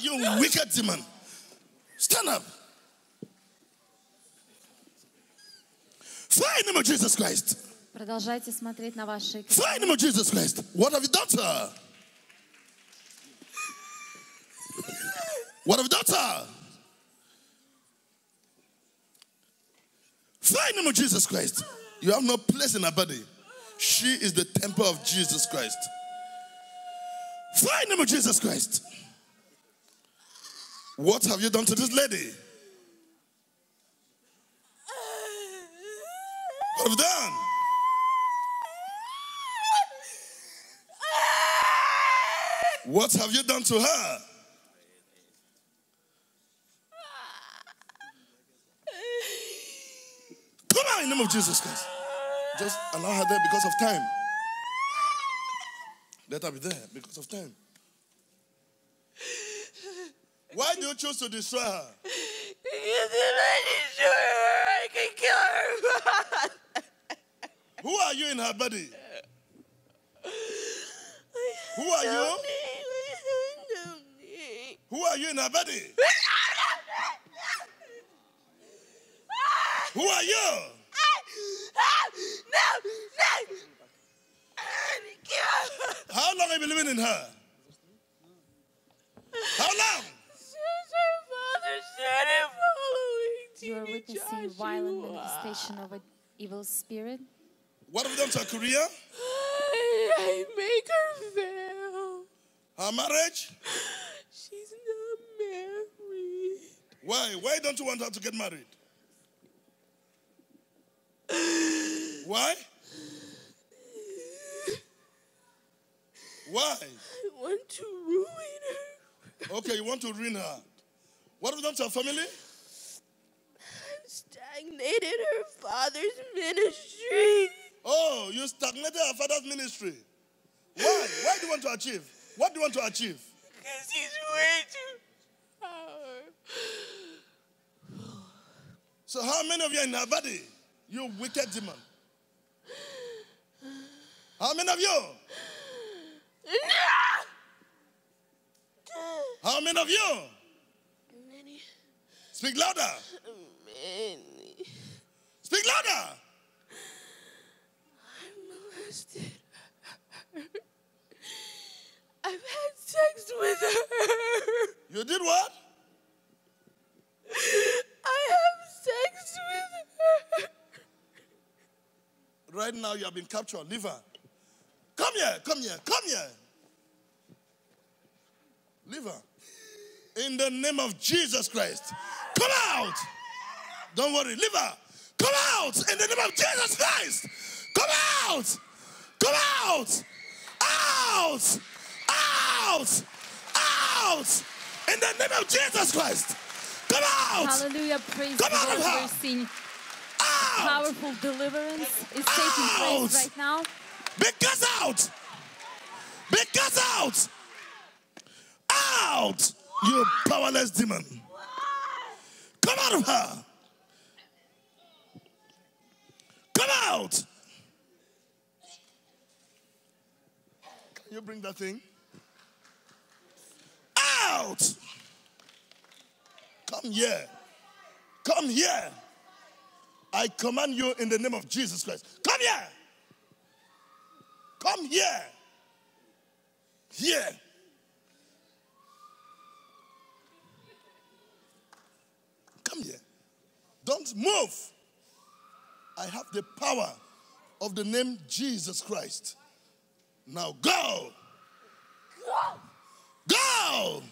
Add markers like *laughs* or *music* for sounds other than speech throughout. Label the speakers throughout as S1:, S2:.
S1: you wicked demon. Stand up. Fly in the name of Jesus Christ.
S2: Продолжайте смотреть на ваши
S1: Fly in the name of Jesus Christ. What have you done to her? What have you done to her? Fly in the name of Jesus Christ. You have no place in her body. She is the temple of Jesus Christ. Fly in the name of Jesus Christ. What have you done to this lady? What have you done? What have you done to her? Come on, in the name of Jesus Christ. Just allow her there because of time. Let her be there because of time. Why do you choose to destroy her?
S3: I can kill her. *laughs*
S1: Who are you in her body? Who are you? Who are you in her body? Who are you? How long have you been living in her?
S2: You are witnessing violent manifestation of an evil spirit.
S1: What have we done to her career?
S3: I make her fail.
S1: Her marriage?
S3: She's not married.
S1: Why? Why don't you want her to get married? Why? Why?
S3: I want to ruin her.
S1: Okay, you want to ruin her. What have we done to her family?
S3: Stagnated her father's ministry.
S1: Oh, you stagnated her father's ministry. Why? Why do you want to achieve? What do you want to achieve?
S3: Because he's way too power.
S1: So, how many of you are in her body? You wicked demon. How many of you? How many of you?
S3: Many,
S1: Speak louder. Mm.
S3: Many.
S1: Speak louder.
S3: molested her. I've had sex with her.
S1: You did what?
S3: I have sex with her.
S1: Right now, you have been captured. Leave her. Come here. Come here. Come here. Leave her. In the name of Jesus Christ. Come out. Don't worry. Leave her. Come out. In the name of Jesus Christ. Come out. Come out. Out. Out. Out. In the name of Jesus Christ. Come out.
S2: Hallelujah. Praise
S1: Come
S2: the
S1: out
S2: Lord.
S1: of her.
S2: We're seeing
S1: Out.
S2: powerful deliverance is taking place right now.
S1: Be cast out. Be cast out. Out. You powerless demon. Come out of her. Come out. Can you bring that thing? Out. Come here. Come here. I command you in the name of Jesus Christ. Come here. Come here. Here. Come here. Don't move. I have the power of the name Jesus Christ. Now go. Go. Go.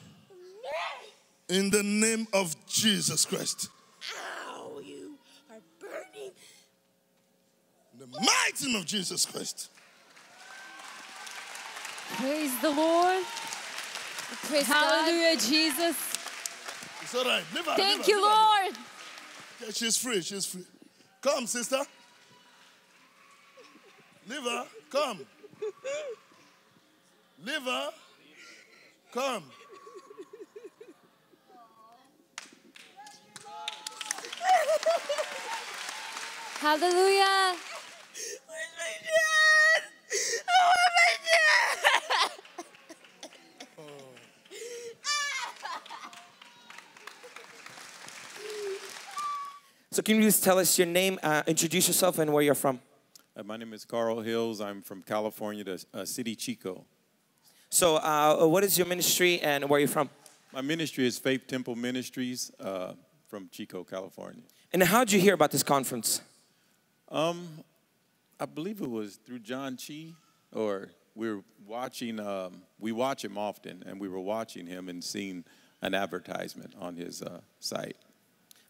S1: In the name of Jesus Christ.
S3: Ow, you are burning.
S1: In the mighty name of Jesus Christ.
S2: Praise the Lord.
S4: Praise God.
S2: Hallelujah, Jesus.
S1: It's all right. Leave her,
S2: Thank
S1: leave her,
S2: you,
S1: leave her.
S2: Lord.
S1: Yeah, she's free. She's free. Come, sister. Leave her. Come. Leave her. Come.
S2: Hallelujah.
S3: Where's my dad? I want my dad.
S5: So can you please tell us your name, uh, introduce yourself, and where you're from?
S6: Uh, my name is Carl Hills. I'm from California, the uh, city Chico.
S5: So uh, what is your ministry and where are you from?
S6: My ministry is Faith Temple Ministries uh, from Chico, California.
S5: And how did you hear about this conference?
S6: Um, I believe it was through John Chi, or we were watching. Um, we watch him often, and we were watching him and seeing an advertisement on his uh, site.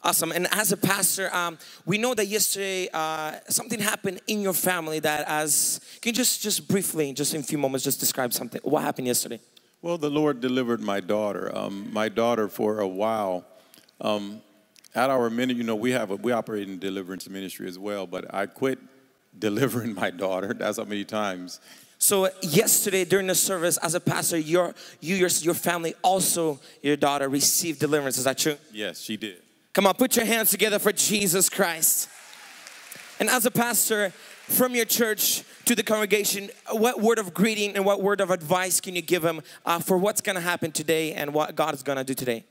S5: Awesome. And as a pastor, um, we know that yesterday uh, something happened in your family that as, can you just, just briefly, just in a few moments, just describe something, what happened yesterday?
S6: Well, the Lord delivered my daughter. Um, my daughter, for a while, um, at our ministry, you know, we have a, we operate in deliverance ministry as well. But I quit *laughs* delivering my daughter. That's how many times.
S5: So yesterday during the service, as a pastor, your, you, your, your family, also your daughter received deliverance. Is that true?
S6: Yes, she did.
S5: Come on, put your hands together for Jesus Christ. And as a pastor from your church to the congregation, what word of greeting and what word of advice can you give them uh, for what's going to happen today and what God is going to do today?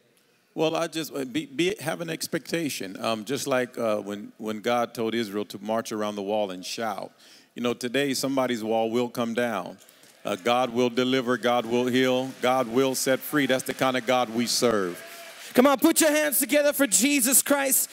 S6: Well, I just uh, be, be, have an expectation, um, just like uh, when when God told Israel to march around the wall and shout. You know, today somebody's wall will come down. Uh, God will deliver. God will heal. God will set free. That's the kind of God we serve.
S5: Come on, put your hands together for Jesus Christ.